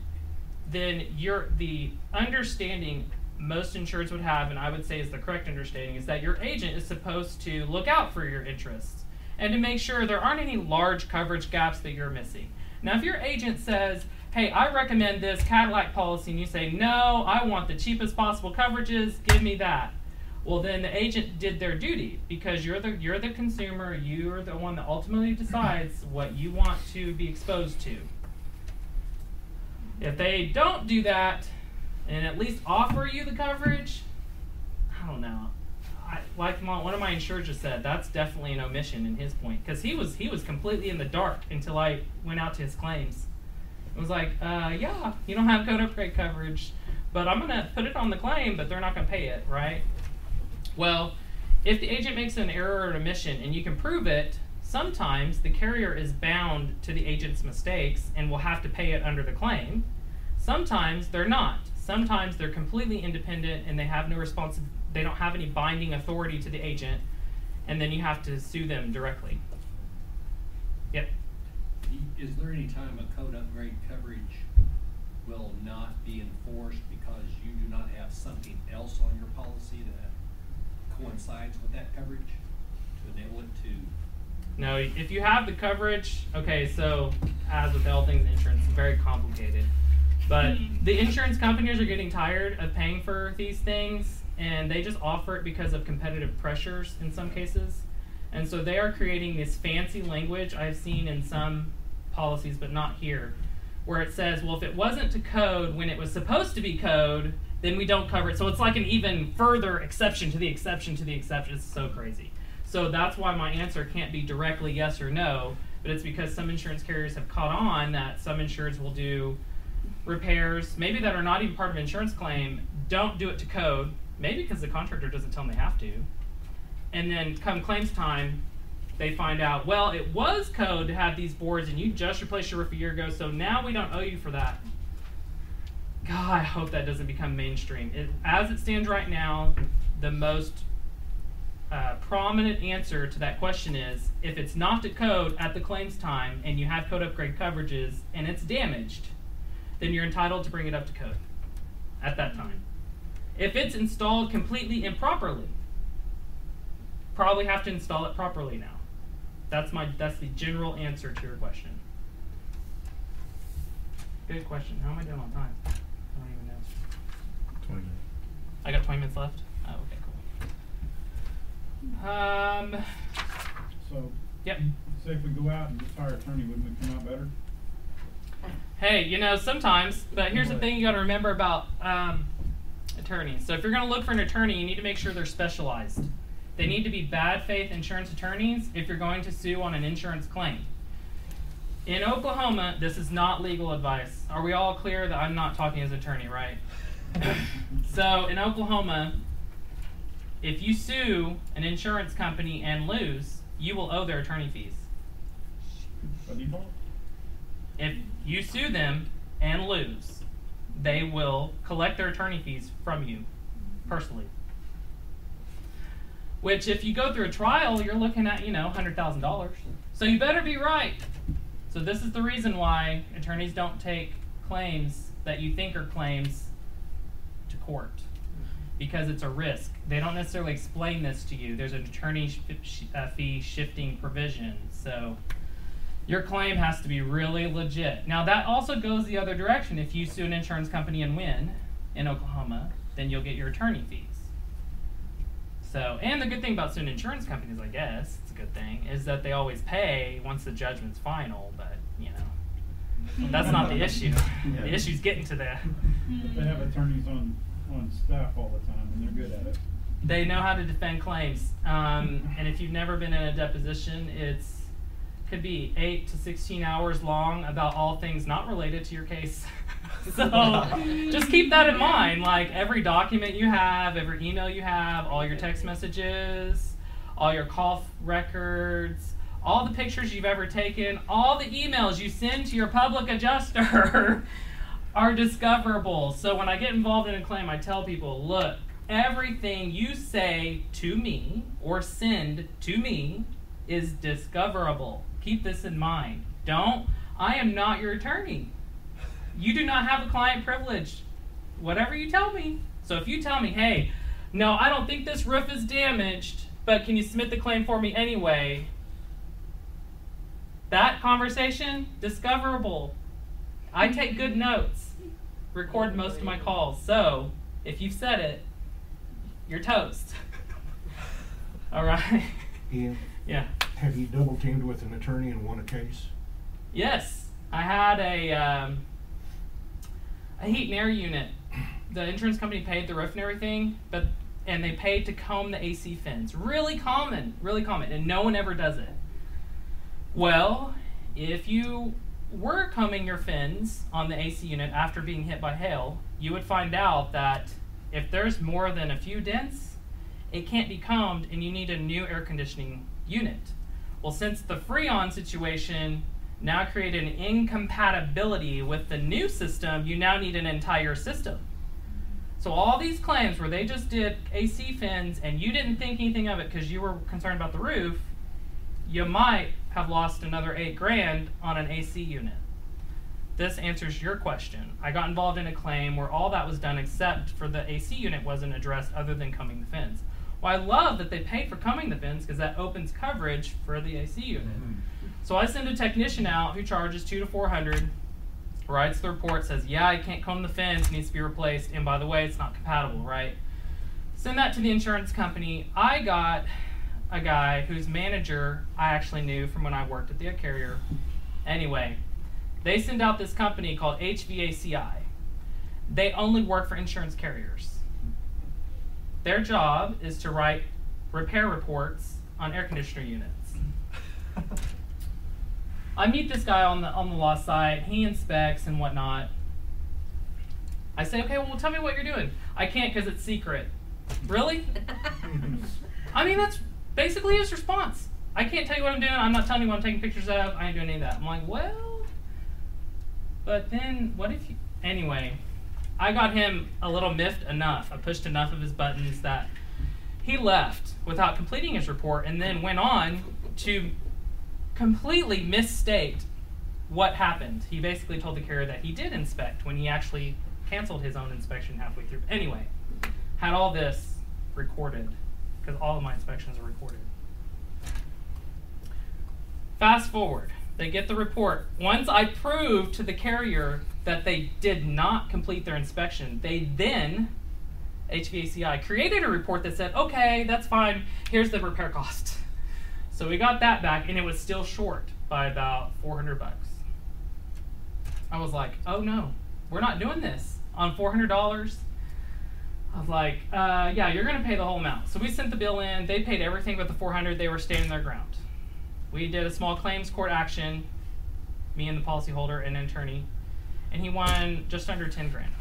then you're the understanding most insureds would have, and I would say is the correct understanding, is that your agent is supposed to look out for your interests and to make sure there aren't any large coverage gaps that you're missing. Now, if your agent says, hey, I recommend this Cadillac policy, and you say, no, I want the cheapest possible coverages, give me that. Well, then the agent did their duty because you're the you're the consumer, you're the one that ultimately decides what you want to be exposed to. If they don't do that and at least offer you the coverage, I don't know. I, like my, one of my insurers just said, that's definitely an omission in his point because he was he was completely in the dark until I went out to his claims. It was like, uh, yeah, you don't have code upgrade coverage, but I'm gonna put it on the claim, but they're not gonna pay it, right? Well, if the agent makes an error or an omission and you can prove it, sometimes the carrier is bound to the agent's mistakes and will have to pay it under the claim. Sometimes they're not. Sometimes they're completely independent and they have no responsi- they don't have any binding authority to the agent, and then you have to sue them directly. Yep. Is there any time a code upgrade coverage will not be enforced because you do not have something else on your policy that coincides with that coverage to enable it to? No, if you have the coverage, okay, so as with all things insurance, it's very complicated. But hmm. the insurance companies are getting tired of paying for these things and they just offer it because of competitive pressures in some cases. And so they are creating this fancy language I've seen in some policies, but not here, where it says, well, if it wasn't to code when it was supposed to be code, then we don't cover it. So it's like an even further exception to the exception to the exception. It's so crazy. So that's why my answer can't be directly yes or no, but it's because some insurance carriers have caught on that some insurers will do repairs, maybe that are not even part of an insurance claim, don't do it to code, maybe because the contractor doesn't tell them they have to. And then come claims time, they find out, well, it was code to have these boards and you just replaced your roof a year ago, so now we don't owe you for that. God, I hope that doesn't become mainstream. It, as it stands right now, the most uh, prominent answer to that question is if it's not to code at the claims time and you have code upgrade coverages and it's damaged, then you're entitled to bring it up to code at that time. If it's installed completely improperly, probably have to install it properly now. That's my that's the general answer to your question. Good question. How am I doing on time? I don't even know. Twenty. I got 20 minutes left. Oh, okay, cool. Um, So, yep. say if we go out and just hire an attorney, wouldn't it come out better? Hey, you know, sometimes, but here's the thing you got to remember about um, attorneys. So if you're going to look for an attorney, you need to make sure they're specialized. They need to be bad faith insurance attorneys if you're going to sue on an insurance claim. In Oklahoma, this is not legal advice. Are we all clear that I'm not talking as attorney, right? so in Oklahoma, if you sue an insurance company and lose, you will owe their attorney fees. If you sue them and lose, they will collect their attorney fees from you personally. Which, if you go through a trial, you're looking at, you know, $100,000. So you better be right. So, this is the reason why attorneys don't take claims that you think are claims to court because it's a risk. They don't necessarily explain this to you. There's an attorney sh- uh, fee shifting provision. So, your claim has to be really legit. Now, that also goes the other direction. If you sue an insurance company and win in Oklahoma, then you'll get your attorney fees. So, and the good thing about suing insurance companies, I guess, it's a good thing, is that they always pay once the judgment's final, but, you know, that's not the issue. The issue's getting to that. They have attorneys on, on staff all the time, and they're good at it. They know how to defend claims. Um, and if you've never been in a deposition, it's could be eight to sixteen hours long about all things not related to your case. so just keep that in mind. Like every document you have, every email you have, all your text messages, all your call records, all the pictures you've ever taken, all the emails you send to your public adjuster are discoverable. So when I get involved in a claim, I tell people, look, everything you say to me or send to me is discoverable. Keep this in mind. Don't, I am not your attorney. You do not have a client privilege. Whatever you tell me. So if you tell me, hey, no, I don't think this roof is damaged, but can you submit the claim for me anyway? That conversation, discoverable. I take good notes, record most of my calls. So if you've said it, you're toast. All right. Ian, Yeah. Have you double teamed with an attorney and won a case? Yes, I had a um, a heat and air unit. The insurance company paid the roof and everything, but and they paid to comb the AC fins. Really common, really common, and no one ever does it. Well, if you were combing your fins on the AC unit after being hit by hail, you would find out that if there's more than a few dents, it can't be combed and you need a new air conditioning unit. Well, since the Freon situation now created an incompatibility with the new system, you now need an entire system. So all these claims where they just did AC fins and you didn't think anything of it because you were concerned about the roof, you might have lost another eight grand on an AC unit. This answers your question. I got involved in a claim where all that was done except for the AC unit wasn't addressed other than coming the fins. Well, I love that they paid for combing the fins because that opens coverage for the AC unit. Mm-hmm. So I send a technician out who charges two to four hundred, writes the report, says, "Yeah, I can't comb the fins, needs to be replaced, and by the way, it's not compatible." Right? Send that to the insurance company. I got a guy whose manager I actually knew from when I worked at the carrier. Anyway, they send out this company called HVACI. They only work for insurance carriers. Their job is to write repair reports on air conditioner units. I meet this guy on the on the lost site. He inspects and whatnot. I say, okay, well, tell me what you're doing. I can't because it's secret. Really? I mean, that's basically his response. I can't tell you what I'm doing. I'm not telling you what I'm taking pictures of. I ain't doing any of that. I'm like, well, but then what if you? Anyway, I got him a little miffed enough. I pushed enough of his buttons that he left without completing his report and then went on to completely misstate what happened. He basically told the carrier that he did inspect when he actually canceled his own inspection halfway through. Anyway, had all this recorded because all of my inspections are recorded. Fast forward, they get the report. Once I proved to the carrier that they did not complete their inspection, they then, HVACI, created a report that said, okay, that's fine, here's the repair cost. So we got that back, and it was still short by about 400 bucks. I was like, oh no, we're not doing this on $400. I was like, uh, yeah, you're gonna pay the whole amount. So we sent the bill in. They paid everything but the 400. They were standing their ground. We did a small claims court action, me and the policyholder and an attorney, and he won just under 10 grand.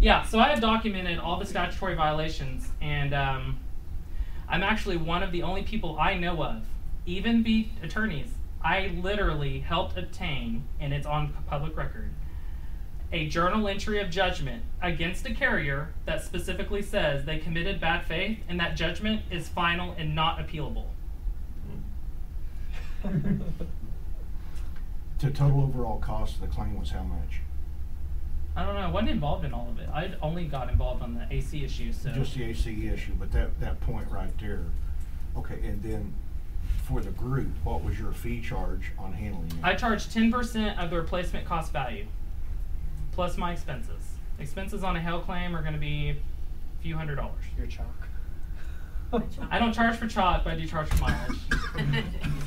Yeah, so I have documented all the statutory violations, and um, I'm actually one of the only people I know of, even be attorneys. I literally helped obtain, and it's on public record, a journal entry of judgment against a carrier that specifically says they committed bad faith, and that judgment is final and not appealable. The total overall cost of the claim was how much? I don't know. I wasn't involved in all of it. I only got involved on the AC issue. So Just the AC issue, but that, that point right there. Okay, and then for the group, what was your fee charge on handling it? I charge ten percent of the replacement cost value, plus my expenses. Expenses on a hail claim are going to be a few hundred dollars. Your chalk. I don't charge for chalk, but I do charge for mileage.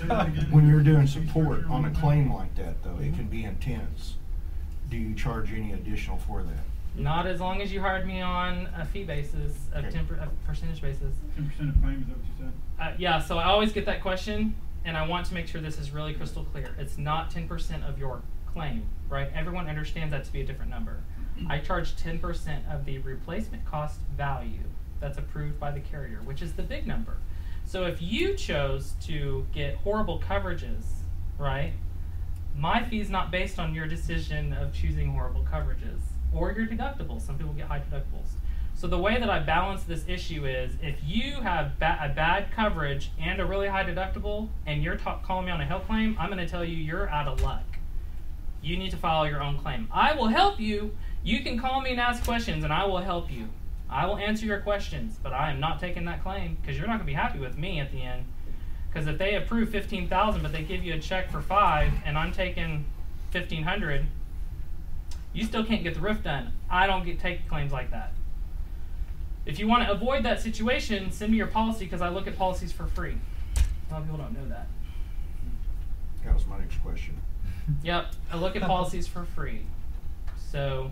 When you're doing support on a claim like that, though, it can be intense. Do you charge any additional for that? Not as long as you hired me on a fee basis, a Okay. ten per, a percentage basis. Ten percent of claim, is that what you said? Uh, yeah, so I always get that question, and I want to make sure this is really crystal clear. It's not 10% of your claim, right? Everyone understands that to be a different number. I charge 10% of the replacement cost value that's approved by the carrier, which is the big number. So if you chose to get horrible coverages, right? My fee is not based on your decision of choosing horrible coverages or your deductibles. Some people get high deductibles. So the way that I balance this issue is if you have ba- a bad coverage and a really high deductible, and you're calling me on a health claim, I'm going to tell you you're out of luck. You need to file your own claim. I will help you. You can call me and ask questions, and I will help you. I will answer your questions, but I am not taking that claim because you're not going to be happy with me at the end. Because if they approve fifteen thousand, but they give you a check for five, and I'm taking fifteen hundred, you still can't get the roof done. I don't get take claims like that. If you want to avoid that situation, send me your policy because I look at policies for free. A lot of people don't know that. That was my next question. Yep, I look at policies for free. So,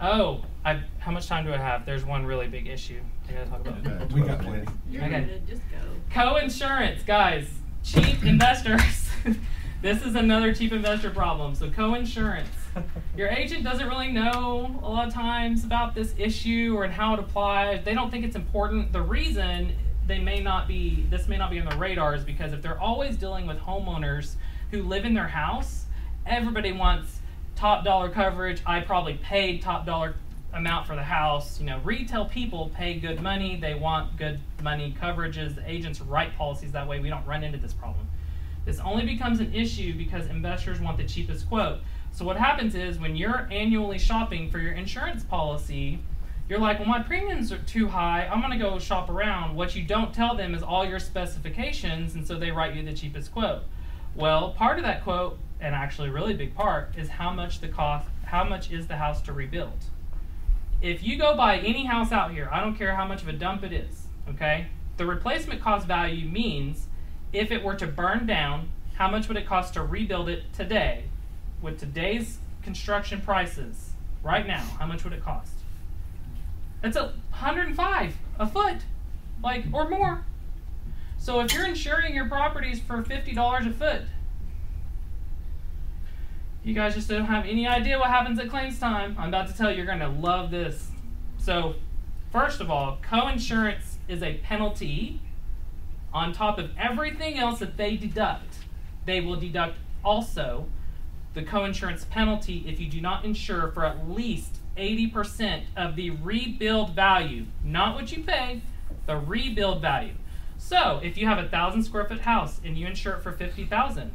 oh, I how much time do I have? There's one really big issue I gotta talk about. Uh, We got plenty. minutes. You're Okay. good, just go. Co-insurance, guys, cheap investors. this is another cheap investor problem. So co-insurance. Your agent doesn't really know a lot of times about this issue or how it applies. They don't think it's important. The reason they may not be this may not be on their radar is because if they're always dealing with homeowners who live in their house, everybody wants top dollar coverage. I probably paid top dollar amount for the house. You know, retail people pay good money. They want good money coverages. The agents write policies that way. We don't run into this problem. This only becomes an issue because investors want the cheapest quote. So what happens is when you're annually shopping for your insurance policy, you're like, well, my premiums are too high. I'm gonna go shop around. What you don't tell them is all your specifications, and so they write you the cheapest quote. Well, part of that quote, and actually really big part, is how much the cost, how much is the house to rebuild. If you go buy any house out here, I don't care how much of a dump it is, okay? The replacement cost value means if it were to burn down, how much would it cost to rebuild it today? With today's construction prices, right now, how much would it cost? It's a 105 a foot, like or more. So if you're insuring your properties for $50 a foot, you guys just don't have any idea what happens at claims time. I'm about to tell you, you're going to love this. So, first of all, coinsurance is a penalty on top of everything else that they deduct. They will deduct also the coinsurance penalty if you do not insure for at least 80% of the rebuild value, not what you pay, the rebuild value. So, if you have a thousand square foot house and you insure it for 50,000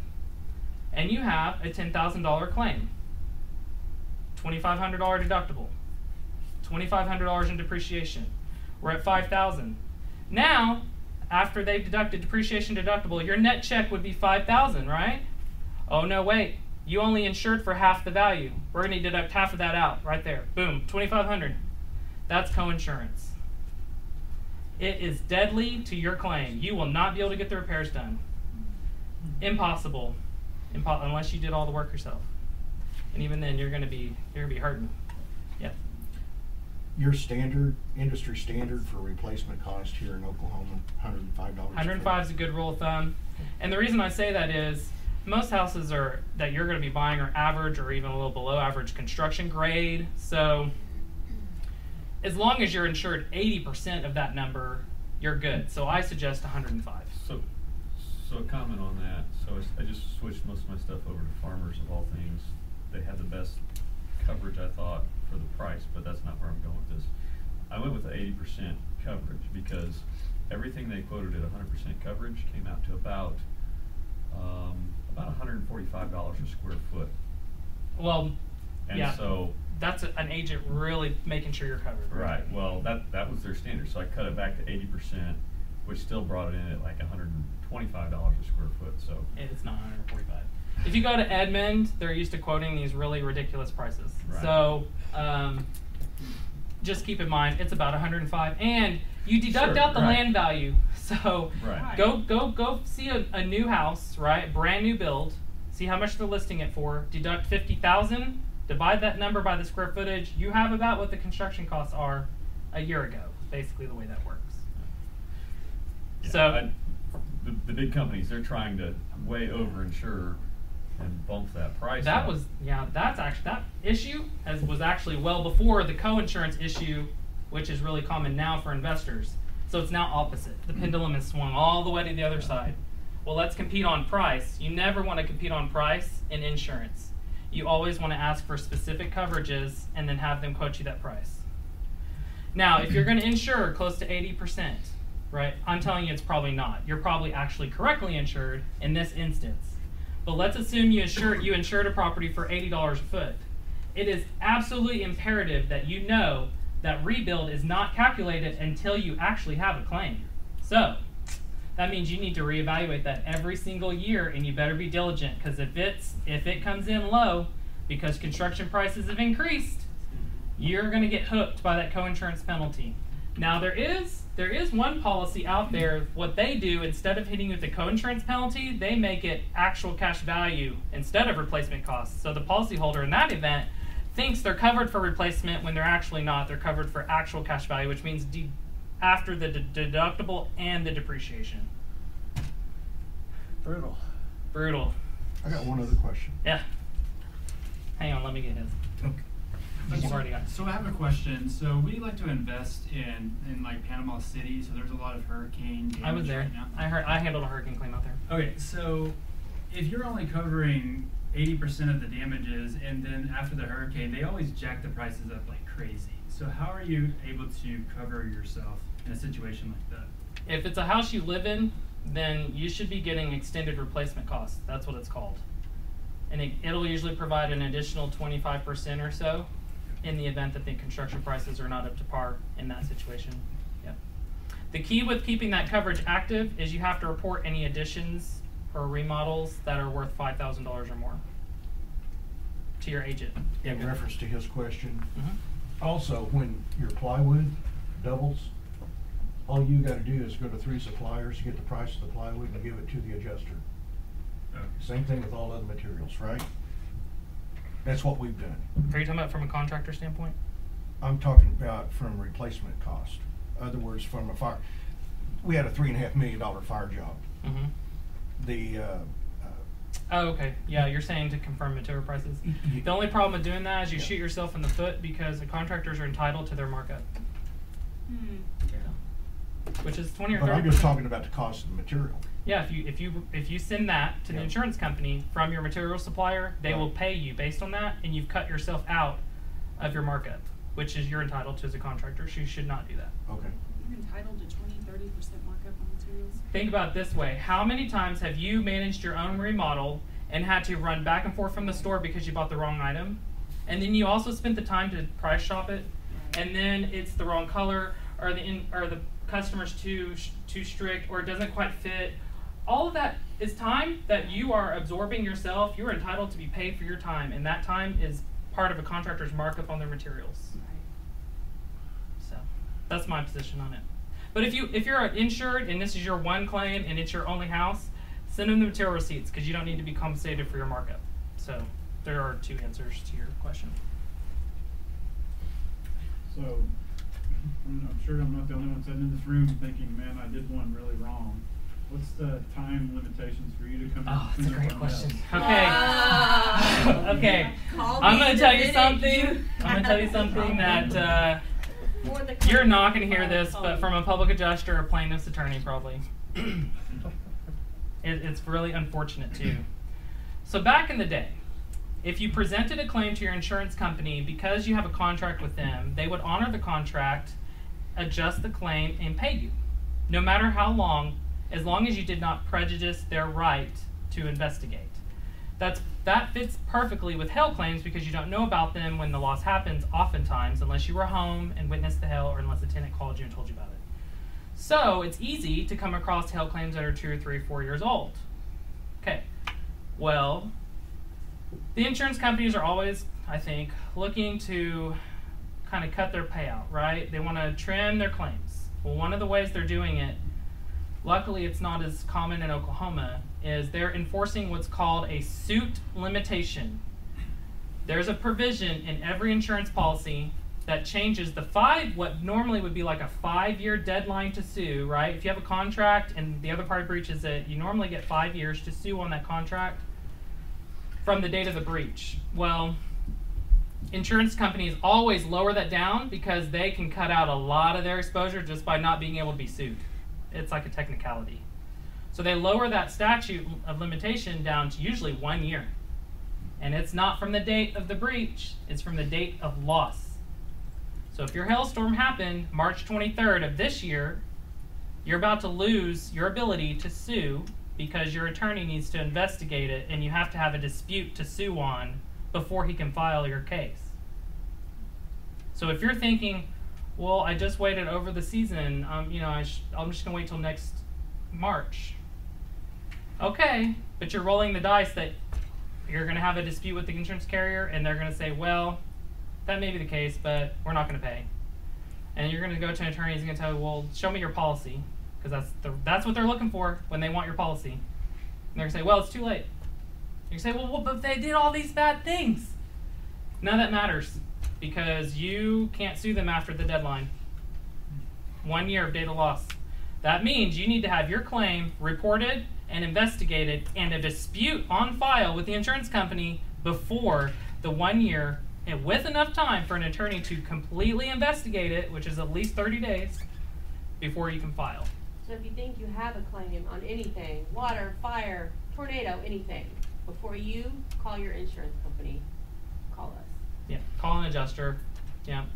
and you have a $10,000 claim, $2,500 deductible, $2,500 in depreciation, we're at 5,000. Now, after they've deducted depreciation deductible, your net check would be 5,000, right? Oh no, wait. You only insured for half the value. We're going to deduct half of that out right there. Boom, 2500. That's coinsurance. It is deadly to your claim. You will not be able to get the repairs done. Impossible. Impo- unless you did all the work yourself. And even then you're going to be you're going to be hurting. Yep. Your standard, industry standard for replacement cost here in Oklahoma, hundred and five dollars. 105 is a good rule of thumb. And the reason I say that is most houses are that you're going to be buying are average or even a little below average construction grade. So as long as you're insured 80% of that number, you're good. So I suggest 105. So, a comment on that. So I I just switched most of my stuff over to Farmers of all things. They had the best coverage, I thought, for the price, but that's not where I'm going with this. I went with the eighty percent coverage because everything they quoted at hundred percent coverage came out to about, um, about hundred and forty-five dollars a square foot. Well, And yeah. so, that's a, an agent really making sure you're covered. Right, well, that, that was their standard, so I cut it back to eighty percent, which still brought it in at like hundred and twenty-five dollars a square foot, so. It's not 145. If you go to Edmond, they're used to quoting these really ridiculous prices. Right. So um, just keep in mind it's about 105, and you deduct Sure, out the right. land value. So Right. go go go see a, a new house, right? Brand new build. See how much they're listing it for. Deduct 50,000. Divide that number by the square footage. You have about what the construction costs are a year ago. Basically, the way that works. Yeah, So- I- The, the big companies, they're trying to way over insure and bump that price That up. was yeah. That's actually that issue as was actually well before the co-insurance issue, which is really common now for investors. So it's now opposite. The mm-hmm. pendulum has swung all the way to the other side. Well, let's compete on price. You never want to compete on price in insurance. You always want to ask for specific coverages and then have them quote you that price. Now, if you're going to insure close to 80%, right, I'm telling you it's probably not. You're probably actually correctly insured in this instance. But let's assume you insured, you insured a property for $80 a foot. It is absolutely imperative that you know that rebuild is not calculated until you actually have a claim. So, that means you need to reevaluate that every single year and you better be diligent because if it's if it comes in low because construction prices have increased, you're going to get hooked by that coinsurance penalty. Now there is there is one policy out there. What they do instead of hitting you with the coinsurance penalty, they make it actual cash value instead of replacement costs. So the policyholder in that event thinks they're covered for replacement when they're actually not. They're covered for actual cash value, which means de- after the de- deductible and the depreciation. Brutal. Brutal. I got one other question. Yeah. Hang on, let me get his. Okay. You've already. So I have a question. So we like to invest in, in like Panama City. So there's a lot of hurricane I was there. right now. I heard. I handled a hurricane claim out there. Okay, so if you're only covering eighty percent of the damages, and then after the hurricane, they always jack the prices up like crazy. So how are you able to cover yourself in a situation like that? If it's a house you live in, then you should be getting extended replacement costs. That's what it's called. And it, it'll usually provide an additional 25% or so in the event that the construction prices are not up to par in that situation. Yep. The key with keeping that coverage active is you have to report any additions or remodels that are worth $5,000 or more to your agent. In reference to his question, Mhm. also, when your plywood doubles, all you gotta do is go to three suppliers, get the price of the plywood and give it to the adjuster. Okay. Same thing with all other materials, right? That's what we've done. Are you talking about from a contractor standpoint? I'm talking about from replacement cost. Other words, from a fire, we had a three and a half million dollar fire job. Mm-hmm. The, uh, uh, Oh, okay. Yeah, you're saying to confirm material prices. Y- y- The only problem with doing that is you Yeah. shoot yourself in the foot because the contractors are entitled to their markup, Hmm. which is twenty or but thirty. I'm just talking about the cost of the material. Yeah, if you if you if you send that to the insurance company from your material supplier, they will pay you based on that, and you've cut yourself out of your markup, which is you're entitled to as a contractor. So you should not do that. Okay. You're entitled to 20, 30% markup on materials. Think about it this way: How many times have you managed your own remodel and had to run back and forth from the store because you bought the wrong item, and then you also spent the time to price shop it, and then it's the wrong color, or the in, or the customer's too too strict, or it doesn't quite fit. All of that is time that you are absorbing yourself. You are entitled to be paid for your time, and that time is part of a contractor's markup on their materials. So that's my position on it. But if you if you're insured and this is your one claim and it's your only house, send them the material receipts because you don't need to be compensated for your markup. So there are two answers to your question. So, I'm, I'm sure I'm not the only one sitting in this room thinking, man, I did one really wrong. What's the time limitations for you to come in? Oh, that's a great question. mess? Okay. Ah. okay. Call I'm gonna tell you something. you- I'm gonna tell you something that uh, you're not gonna hear this, Oh. but from a public adjuster or plaintiff's attorney, probably. it, it's really unfortunate too. So back in the day, if you presented a claim to your insurance company because you have a contract with them, they would honor the contract, adjust the claim, and pay you, no matter how long, as long as you did not prejudice their right to investigate. That's that fits perfectly with hail claims because you don't know about them when the loss happens, oftentimes, unless you were home and witnessed the hail, or unless a tenant called you and told you about it. So it's easy to come across hail claims that are two or three, four years old. Okay, well, the insurance companies are always, I think, looking to kind of cut their payout, right? They want to trim their claims. Well, one of the ways they're doing it, luckily it's not as common in Oklahoma, is they're enforcing what's called a suit limitation. There's a provision in every insurance policy that changes the five, what normally would be like a five year deadline to sue, right? If you have a contract and the other party breaches it, you normally get five years to sue on that contract from the date of the breach. Well, insurance companies always lower that down because they can cut out a lot of their exposure just by not being able to be sued. It's like a technicality. So they lower that statute of limitation down to usually one year. And it's not from the date of the breach, it's from the date of loss. So if your hailstorm happened March 23rd of this year, you're about to lose your ability to sue because your attorney needs to investigate it and you have to have a dispute to sue on before he can file your case. So if you're thinking, well, I just waited over the season, um, you know, I I'm just gonna wait till next March. Okay, but you're rolling the dice that you're gonna have a dispute with the insurance carrier, and they're gonna say, well, that may be the case, but we're not gonna pay. And you're gonna go to an attorney, and gonna tell you, well, show me your policy, because that's the, that's what they're looking for when they want your policy. And they're gonna say, well, it's too late. You say, well, well, but they did all these bad things. None of that matters because you can't sue them after the deadline. One year of data loss. That means you need to have your claim reported and investigated and a dispute on file with the insurance company before the one year and with enough time for an attorney to completely investigate it, which is at least 30 days, before you can file. So if you think you have a claim on anything, water, fire, tornado, anything, Before you call your insurance company. Yeah, call an adjuster. Yeah.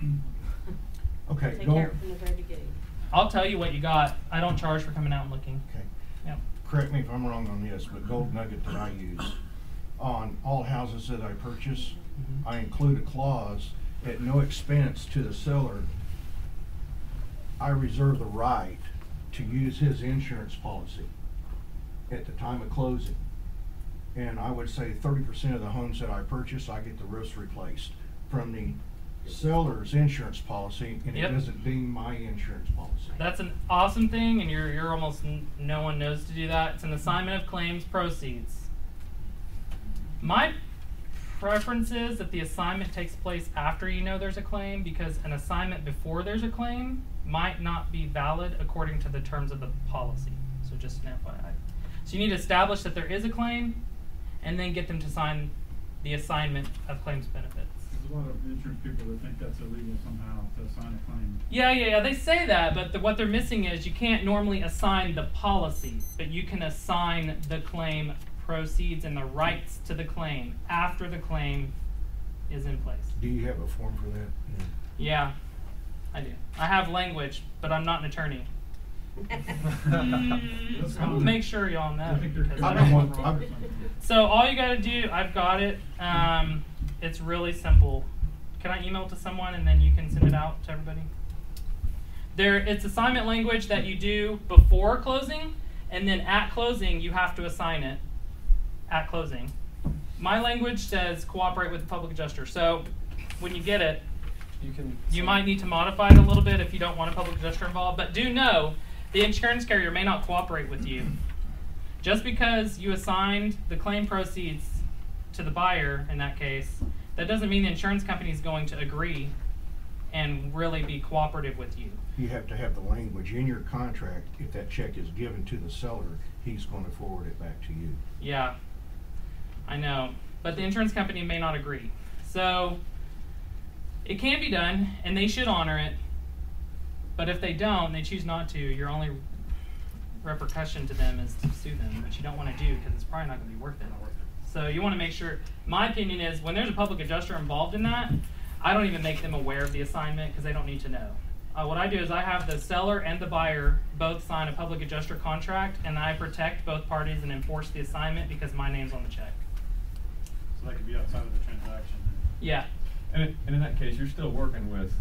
Okay, Take go- care of it from the very beginning. I'll tell you what you got. I don't charge for coming out and looking. Okay. Yep. correct me if I'm wrong on this, but gold nugget that I use, on all houses that I purchase, Mhm. I include a clause at no expense to the seller. I reserve the right to use his insurance policy at the time of closing. And I would say thirty percent of the homes that I purchase, I get the roofs replaced from the seller's insurance policy, and it doesn't ding my insurance policy. That's an awesome thing, and you're you're almost n- no one knows to do that. It's an assignment of claims proceeds. My preference is that the assignment takes place after you know there's a claim because an assignment before there's a claim might not be valid according to the terms of the policy. So just an FYI. So you need to establish that there is a claim, and then get them to sign the assignment of claims benefits. There's a lot of insurance people that think that's illegal somehow to sign a claim. Yeah, yeah, yeah. They say that, but the, what they're missing is you can't normally assign the policy, but you can assign the claim proceeds and the rights to the claim after the claim is in place. Do you have a form for that? Yeah, I do. I have language, but I'm not an attorney. That's I'll fine. make sure y'all know. I think they're- because I don't want one- wrong I've- or something. So all you gotta do, I've got it. Um, it's really simple. Can I email it to someone and then you can send it out to everybody? There, it's assignment language that you do before closing, and then at closing you have to assign it. At closing, my language says cooperate with the public adjuster. So when you get it, You can. you might need to modify it a little bit if you don't want a public adjuster involved, but do know the insurance carrier may not cooperate with you. Just because you assigned the claim proceeds to the buyer in that case, that doesn't mean the insurance company is going to agree and really be cooperative with you. You have to have the language in your contract, if that check is given to the seller, he's gonna forward it back to you. Yeah, I know, but the insurance company may not agree. So it can be done, and they should honor it. But if they don't, they choose not to. Your only repercussion to them is to sue them, which you don't want to do because it's probably not going to be worth it. So you want to make sure. My opinion is when there's a public adjuster involved in that, I don't even make them aware of the assignment because they don't need to know. Uh, what I do is I have the seller and the buyer both sign a public adjuster contract, and I protect both parties and enforce the assignment because my name's on the check. So that could be outside of the transaction. Yeah. And, and in that case, you're still working with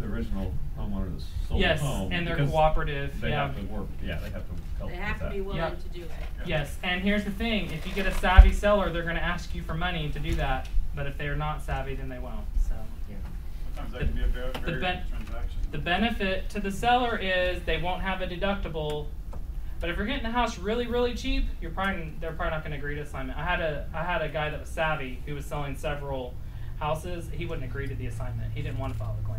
the original homeowner that sold Yes, the home. and they're because cooperative, They yeah. have to work, yeah, they have to help They with have to that. be willing Yep. to do it. Yes, and here's the thing: if you get a savvy seller, they're going to ask you for money to do that. But if they're not savvy, then they won't. So. Sometimes that The- can be a bar- the ben- transaction. The benefit to the seller is they won't have a deductible. But if you're getting the house really, really cheap, you're probably they're probably not going to agree to assignment. I had a I had a guy that was savvy who was selling several houses. He wouldn't agree to the assignment. He didn't want to file the claim.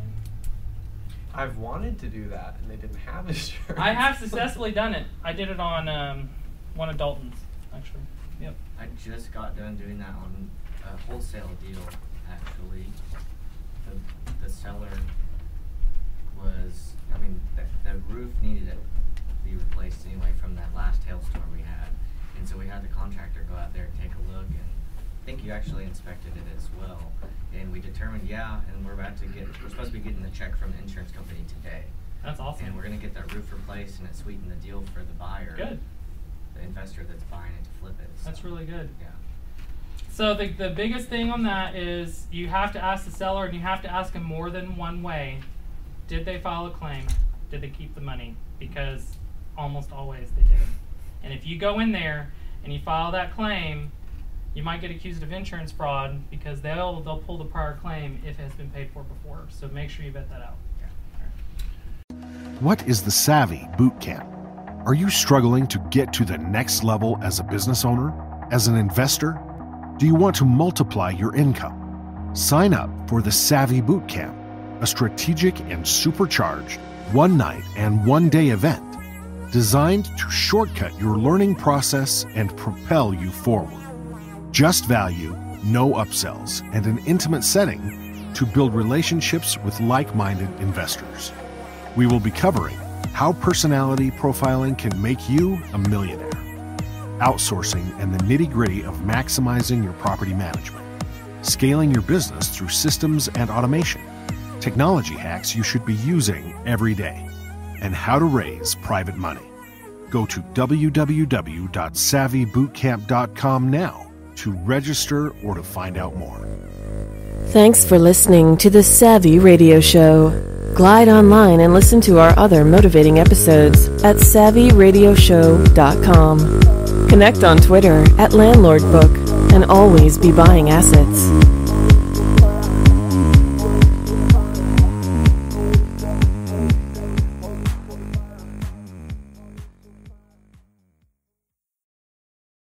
I've wanted to do that, and they didn't have insurance. I have successfully done it. I did it on um, one of Dalton's actually. Yep. I just got done doing that on a wholesale deal, actually. The, the seller was, I mean, the, the roof needed to be replaced anyway from that last hailstorm we had. And so we had the contractor go out there and take a look and I think you actually inspected it as well. And we determined, yeah, and we're about to get, we're supposed to be getting the check from the insurance company today. That's awesome. And we're gonna get that roof replaced and it sweetened the deal for the buyer. Good. The investor that's buying it to flip it. That's really good. Yeah. So the the biggest thing on that is you have to ask the seller and you have to ask them more than one way. Did they file a claim? Did they keep the money? Because almost always they did. And if you go in there and you file that claim, you might get accused of insurance fraud because they'll they'll pull the prior claim if it has been paid for before. So make sure you vet that out. What is the Savvy Boot Camp? Are you struggling to get to the next level as a business owner? As an investor? Do you want to multiply your income? Sign up for the Savvy Boot Camp, a strategic and supercharged one night and one day event designed to shortcut your learning process and propel you forward. Just value, no upsells, and an intimate setting to build relationships with like minded investors. We will be covering how personality profiling can make you a millionaire, outsourcing, and the nitty gritty of maximizing your property management, scaling your business through systems and automation, technology hacks you should be using every day, and how to raise private money. Go to www.savvybootcamp.com now to register or to find out more. Thanks for listening to the Savvy Radio Show. Glide online and listen to our other motivating episodes at savvyradioshow.com. Connect on Twitter at LandlordBook and always be buying assets.